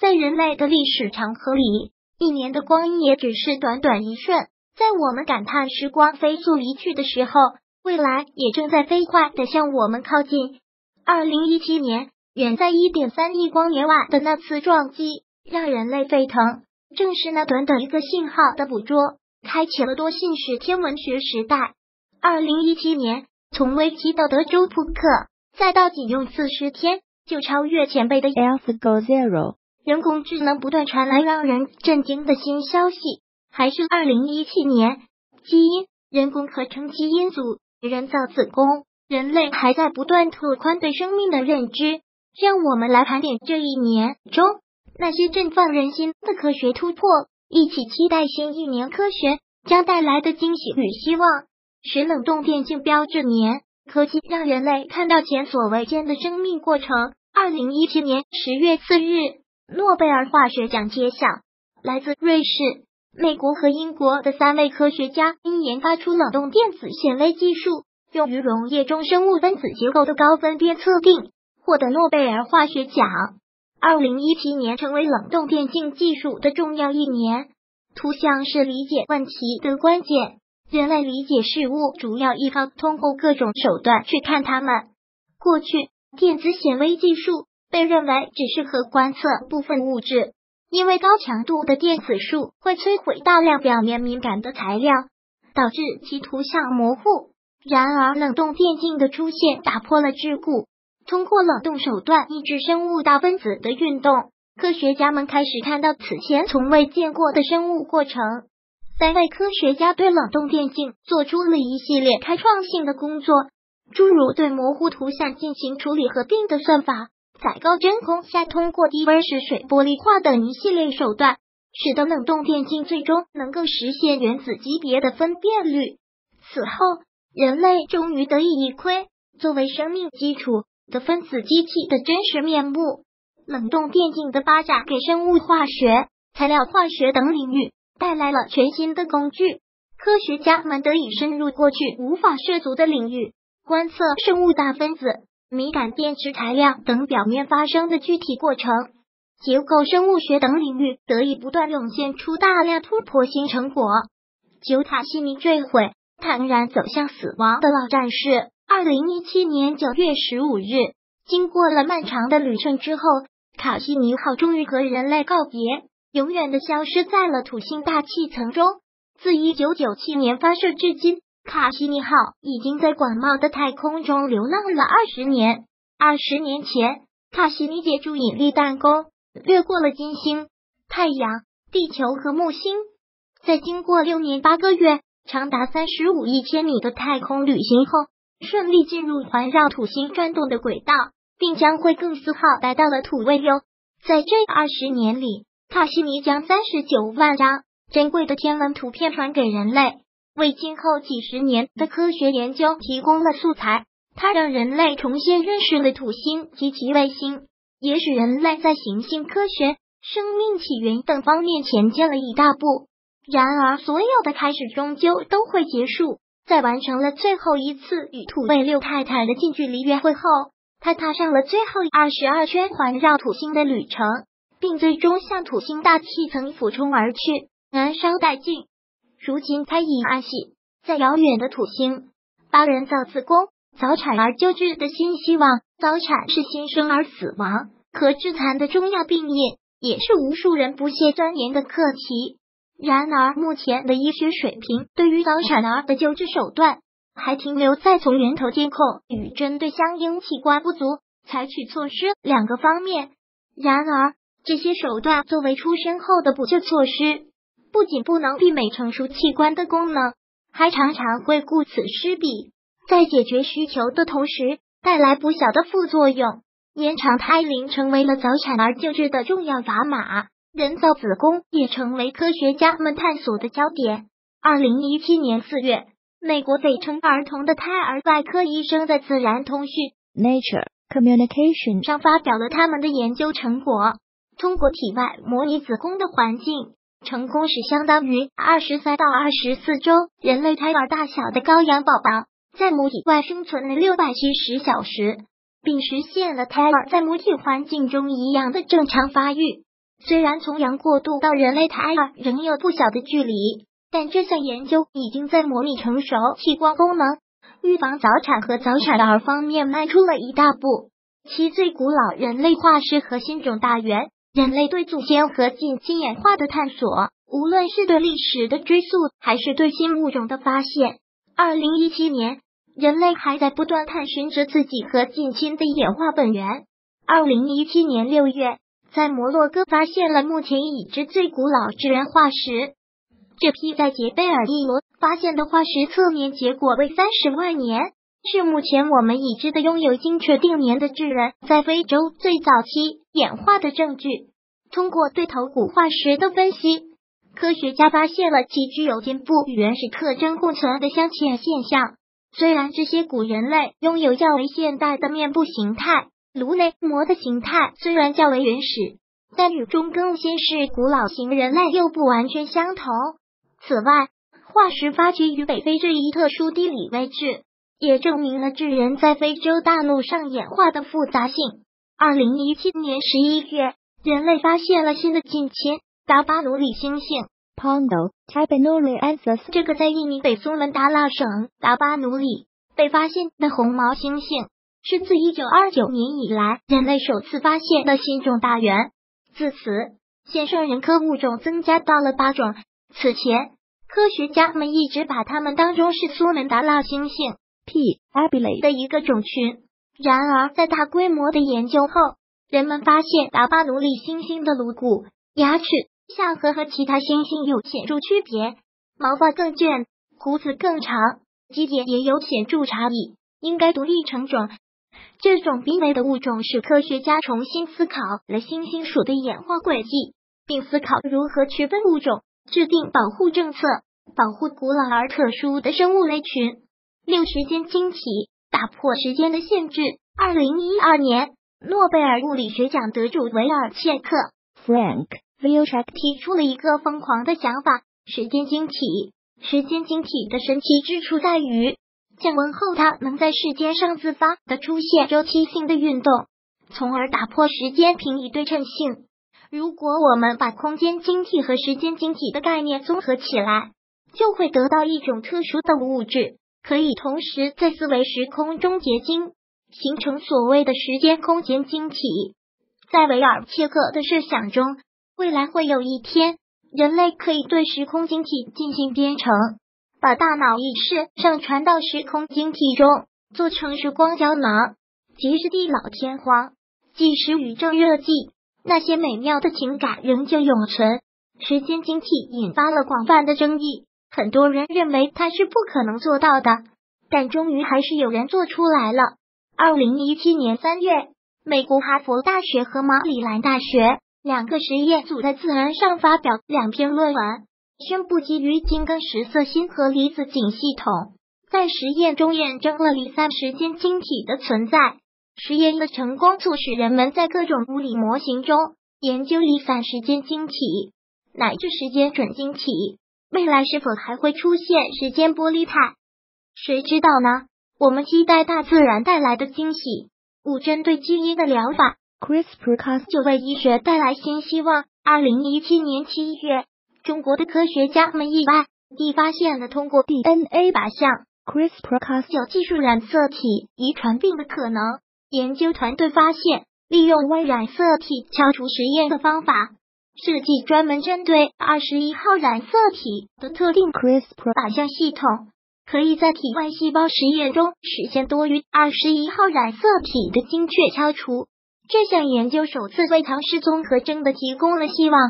在人类的历史长河里，一年的光阴也只是短短一瞬。在我们感叹时光飞速离去的时候，未来也正在飞快的向我们靠近。二零一七年，远在一点三亿光年外的那次撞击，让人类沸腾。正是那短短一个信号的捕捉，开启了多信使天文学时代。二零一七年，从危机到德州扑克，再到仅用四十天就超越前辈的 AlphaGo Zero。人工智能不断传来让人震惊的新消息，还是二零一七年，基因、人工合成基因组、人造子宫，人类还在不断拓宽对生命的认知。让我们来盘点这一年中那些振奋人心的科学突破，一起期待新一年科学将带来的惊喜与希望。使冷冻电竞标志年，科技让人类看到前所未见的生命过程。二零一七年十月四日。诺贝尔化学奖揭晓，来自瑞士、美国和英国的三位科学家因研发出冷冻电子显微技术，用于溶液中生物分子结构的高分辨测定，获得诺贝尔化学奖。二零一七年成为冷冻电镜技术的重要一年。图像是理解问题的关键，人类理解事物主要依靠通过各种手段去看它们。过去，电子显微技术。被认为只适合观测部分物质，因为高强度的电子束会摧毁大量表面敏感的材料，导致其图像模糊。然而，冷冻电镜的出现打破了桎梏，通过冷冻手段抑制生物大分子的运动，科学家们开始看到此前从未见过的生物过程。三位科学家对冷冻电镜做出了一系列开创性的工作，诸如对模糊图像进行处理合并的算法。在高真空下，通过低温试水、玻璃化等一系列手段，使得冷冻电镜最终能够实现原子级别的分辨率。此后，人类终于得以一窥作为生命基础的分子机器的真实面目。冷冻电镜的发展，给生物化学、材料化学等领域带来了全新的工具。科学家们得以深入过去无法涉足的领域，观测生物大分子。敏感电池材料等表面发生的具体过程，结构生物学等领域得以不断涌现出大量突破性成果。九塔西尼坠毁，坦然走向死亡的老战士。二零一七年九月十五日，经过了漫长的旅程之后，卡西尼号终于和人类告别，永远的消失在了土星大气层中。自一九九七年发射至今。卡西尼号已经在广袤的太空中流浪了二十年。二十年前，卡西尼借助引力弹弓掠过了金星、太阳、地球和木星，在经过六年八个月、长达三十五亿千米的太空旅行后，顺利进入环绕土星转动的轨道，并将会更斯号来到了土卫六。在这二十年里，卡西尼将三十九万张珍贵的天文图片传给人类。为今后几十年的科学研究提供了素材。它让人类重新认识了土星及其卫星，也使人类在行星科学、生命起源等方面前进了一大步。然而，所有的开始终究都会结束。在完成了最后一次与土卫六太太的近距离约会后，他踏上了最后二十二圈环绕土星的旅程，并最终向土星大气层俯冲而去，燃烧殆尽。如今他已安息在遥远的土星，八人造子宫早产儿救治的新希望。早产是新生儿死亡和致残的重要病因，也是无数人不懈钻研的课题。然而，目前的医学水平对于早产儿的救治手段，还停留在从源头监控与针对相应器官不足采取措施两个方面。然而，这些手段作为出生后的补救措施。不仅不能媲美成熟器官的功能，还常常会顾此失彼，在解决需求的同时带来不小的副作用。延长胎龄成为了早产儿救治的重要砝码，人造子宫也成为科学家们探索的焦点。二零一七年四月，美国北城儿童的胎儿外科医生在《自然通讯》（Nature Communication） 上发表了他们的研究成果，通过体外模拟子宫的环境。成功使相当于二十三到二十四周人类胎儿大小的羔羊宝宝在母体外生存了六百七十小时，并实现了胎儿在母体环境中一样的正常发育。虽然从羊过渡到人类胎儿仍有不小的距离，但这项研究已经在模拟成熟器官功能、预防早产和早产儿方面迈出了一大步。其最古老人类化石和新种大猿，人类对祖先和近亲演化的探索，无论是对历史的追溯，还是对新物种的发现。二零一七年，人类还在不断探寻着自己和近亲的演化本源。二零一七年六月，在摩洛哥发现了目前已知最古老智人化石。这批在杰贝尔伊罗发现的化石测年结果为三十万年。是目前我们已知的拥有精确定年的智人在非洲最早期演化的证据。通过对头骨化石的分析，科学家发现了其具有肩部与原始特征共存的镶嵌现象。虽然这些古人类拥有较为现代的面部形态，颅内膜的形态虽然较为原始，但与中更新世古老型人类又不完全相同。此外，化石发掘于北非这一特殊地理位置。也证明了智人在非洲大陆上演化的复杂性。二零一七年十一月，人类发现了新的近亲达巴努里猩猩 Pondo tabanuliensis，这个在印尼北苏门答腊省达巴努里被发现的红毛猩猩，是自一九二九年以来人类首次发现的新种大猿。自此，现生人科物种增加到了八种。此前，科学家们一直把它们当中是苏门答腊猩猩。P. abile 的一个种群。然而，在大规模的研究后，人们发现达巴努里猩猩的颅骨、牙齿、下颌和其他猩猩有显著区别，毛发更卷，胡子更长，基点也有显著差异，应该独立成种。这种濒危的物种使科学家重新思考了猩猩属的演化轨迹，并思考如何区分物种，制定保护政策，保护古老而特殊的生物类群。六时间晶体打破时间的限制。二零一二年，诺贝尔物理学奖得主维尔切克 Frank v i l c h e k 提出了一个疯狂的想法：时间晶体。时间晶体的神奇之处在于，降温后它能在世间上自发的出现周期性的运动，从而打破时间平移对称性。如果我们把空间晶体和时间晶体的概念综合起来，就会得到一种特殊的物质。可以同时在四维时空中结晶，形成所谓的时间空间晶体。在维尔切克的设想中，未来会有一天，人类可以对时空晶体进行编程，把大脑意识上传到时空晶体中，做成时光胶囊，即使地老天荒。即使宇宙热寂，那些美妙的情感仍旧永存。时间晶体引发了广泛的争议。很多人认为它是不可能做到的，但终于还是有人做出来了。二零一七年三月，美国哈佛大学和马里兰大学两个实验组在《自然》上发表两篇论文，宣布基于金刚石色星和离子阱系统，在实验中验证了离散时间晶体的存在。实验的成功促使人们在各种物理模型中研究离散时间晶体乃至时间准晶体。未来是否还会出现时间玻璃态？谁知道呢？我们期待大自然带来的惊喜。五针对基因的疗法，CRISPR-Cas 就为医学带来新希望。二零一七年七月，中国的科学家们意外地发现了通过 DNA 靶向 CRISPR-Cas 技术染色体遗传病的可能。研究团队发现，利用 Y 染色体敲除实验的方法。设计专门针对二十一号染色体的特定 CRISPR 靶向系统，可以在体外细胞实验中实现多于二十一号染色体的精确敲除。这项研究首次为唐氏综合征的提供了希望。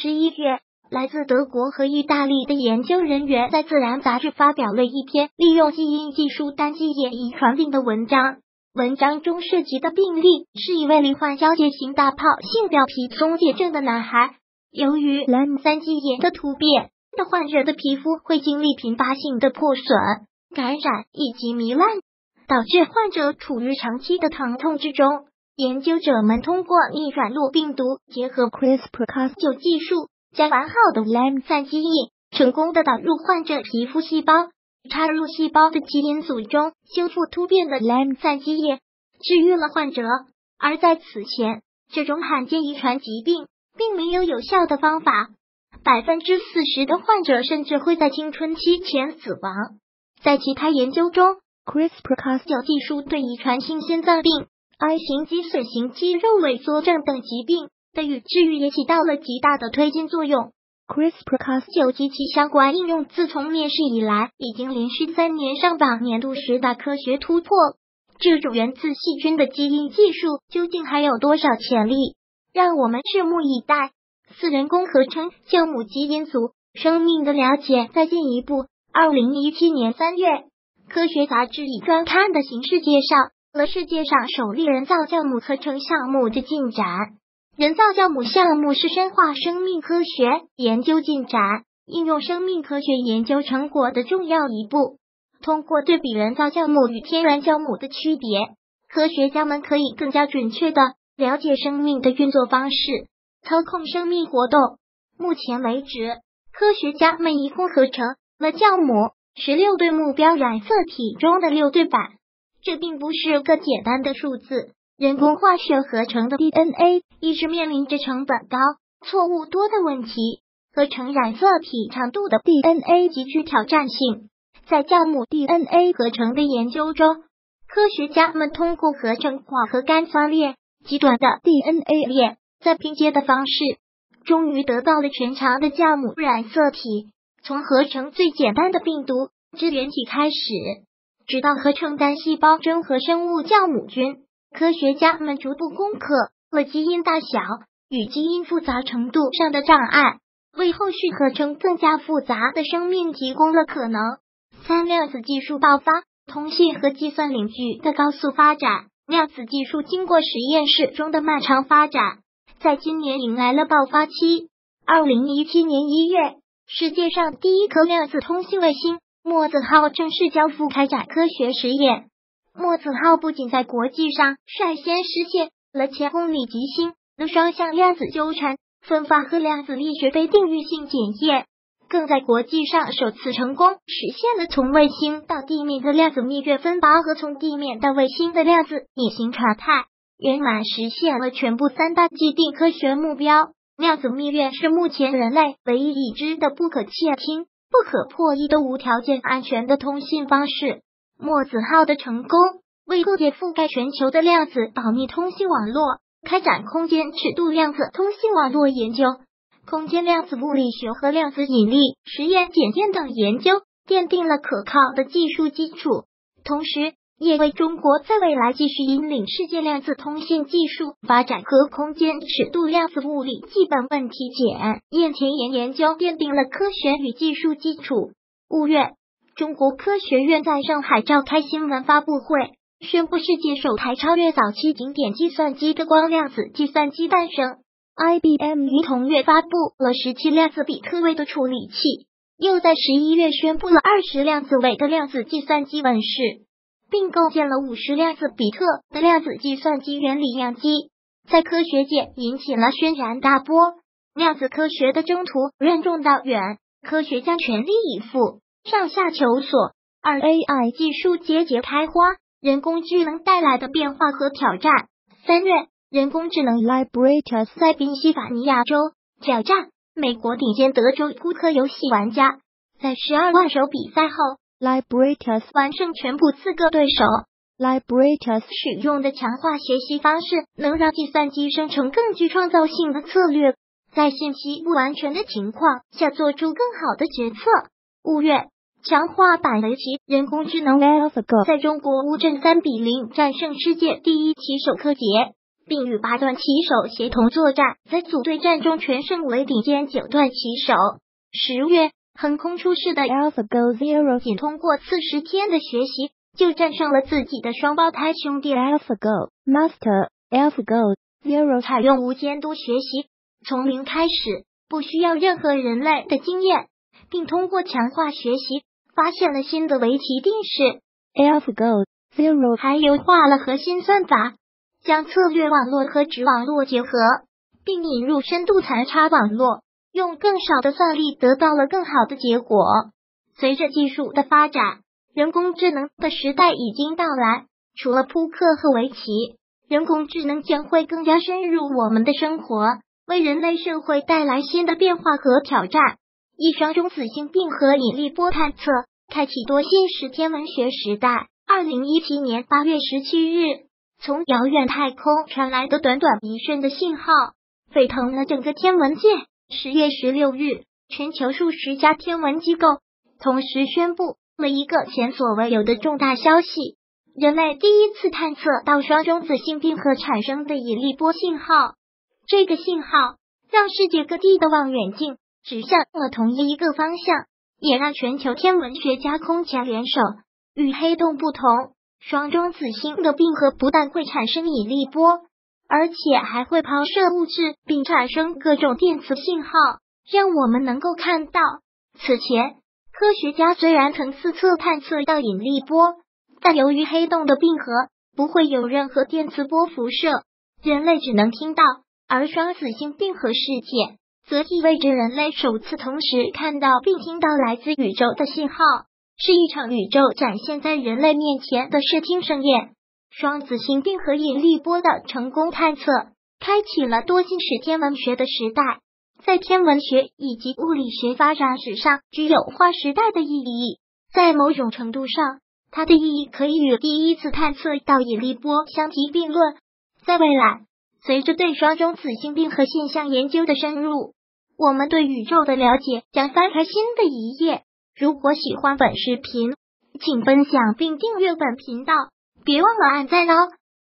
十一月，来自德国和意大利的研究人员在《自然》杂志发表了一篇利用基因技术单基眼遗传病的文章。文章中涉及的病例是一位罹患交界型大疱性表皮松解症的男孩。由于 LAM 三基因的突变，的患者的皮肤会经历频发性的破损、感染以及糜烂，导致患者处于长期的疼痛之中。研究者们通过逆转录病毒结合 CRISPR-Cas9 技术，将完好的 LAM 三基因成功的导入患者皮肤细胞。插入细胞的基因组中，修复突变的 LAM 三基因，治愈了患者。而在此前，这种罕见遗传疾病并没有有效的方法。百分之四十的患者甚至会在青春期前死亡。在其他研究中，CRISPR-Cas9 技术对遗传性心脏病、I 型肌损型肌肉萎缩症等疾病的与治愈也起到了极大的推进作用。CRISPR-Cas9 及其相关应用自从面世以来，已经连续三年上榜年度十大科学突破。这种源自细菌的基因技术究竟还有多少潜力？让我们拭目以待。四人工合成酵母基因组生命的了解再进一步。二零一七年三月，科学杂志以专刊的形式介绍了世界上首例人造酵母合成项目的进展。人造酵母项目是深化生命科学研究进展、应用生命科学研究成果的重要一步。通过对比人造酵母与天然酵母的区别，科学家们可以更加准确的了解生命的运作方式。操控生命活动。目前为止，科学家们一共合成了酵母十六对目标染色体中的六对板。这并不是个简单的数字。人工化学合成的 DNA 一直面临着成本高、错误多的问题。合成染色体长度的 DNA 极具挑战性。在酵母 DNA 合成的研究中，科学家们通过合成寡核苷酸链极短的 DNA 链。在拼接的方式，终于得到了全长的酵母染色体。从合成最简单的病毒支原体开始，直到合成单细胞真核生物酵母菌，科学家们逐步攻克了基因大小与基因复杂程度上的障碍，为后续合成更加复杂的生命提供了可能。三量子技术爆发，通信和计算领域的高速发展。量子技术经过实验室中的漫长发展。在今年迎来了爆发期。二零一七年一月，世界上第一颗量子通信卫星“墨子号”正式交付开展科学实验。墨子号不仅在国际上率先实现了千公里级星的双向量子纠缠、分发和量子力学非定域性检验，更在国际上首次成功实现了从卫星到地面的量子密月分发和从地面到卫星的量子隐形传态。圆满实现了全部三大既定科学目标。量子蜜月是目前人类唯一已知的不可窃听、不可破译的无条件安全的通信方式。墨子号的成功，为构建覆盖全球的量子保密通信网络，开展空间尺度量子通信网络研究、空间量子物理学和量子引力实验检验等研究，奠定了可靠的技术基础。同时，也为中国在未来继续引领世界量子通信技术发展和空间尺度量子物理基本问题检验前沿研究奠定了科学与技术基础。五月，中国科学院在上海召开新闻发布会，宣布世界首台超越早期经典计算机的光量子计算机诞生。IBM 于同月发布了十七量子比特位的处理器，又在十一月宣布了二十量子位的量子计算机问世。并构建了五十量子比特的量子计算机原理样机，在科学界引起了轩然大波。量子科学的征途任重道远，科学家全力以赴，上下求索。二 AI 技术节节开花，人工智能带来的变化和挑战。三月，人工智能 Liberatus 在宾夕法尼亚州挑战美国顶尖德州扑克游戏玩家，在十二万手比赛后。Liberatus 完胜全部四个对手。Liberatus 使用的强化学习方式能让计算机生成更具创造性的策略，在信息不完全的情况下做出更好的决策。五月，强化版围棋人工智能 AlphaGo 在中国乌镇三比零战胜世界第一棋手柯洁，并与八段棋手协同作战，在组队战中全胜为顶尖九段棋手。十月。横空出世的 AlphaGo Zero 仅通过四十天的学习，就战胜了自己的双胞胎兄弟 AlphaGo Master。AlphaGo Zero 采用无监督学习，从零开始，不需要任何人类的经验，并通过强化学习发现了新的围棋定式。AlphaGo Zero 还优化了核心算法，将策略网络和直网络结合，并引入深度残差网络。用更少的算力得到了更好的结果。随着技术的发展，人工智能的时代已经到来。除了扑克和围棋，人工智能将会更加深入我们的生活。为人类社会带来新的变化和挑战。一双中子星并合引力波探测，开启多星式天文学时代。二零一七年八月十七日，从遥远太空传来的短短一瞬的信号，沸腾了整个天文界。十月十六日，全球数十家天文机构同时宣布了一个前所未有的重大消息：人类第一次探测到双中子星并合产生的引力波信号。这个信号让世界各地的望远镜。指向了同一个方向，也让全球天文学家空前联手。与黑洞不同，双中子星的并合不但会产生引力波，而且还会抛射物质，并产生各种电磁信号，让我们能够看到。此前，科学家虽然曾四测探测到引力波，但由于黑洞的并合不会有任何电磁波辐射，人类只能听到。而双子星并合事件。则意味着人类首次同时看到并听到来自宇宙的信号，是一场宇宙展现在人类面前的视听盛宴。双子星并合引力波的成功探测，开启了多星式天文学的时代，在天文学以及物理学发展史上具有划时代的意义。在某种程度上，它的意义可以与第一次探测到引力波相提并论。在未来，随着对双中子星并合现象研究的深入，我们对宇宙的了解将翻开新的一页。如果喜欢本视频，请分享并订阅本频道，别忘了按赞哦。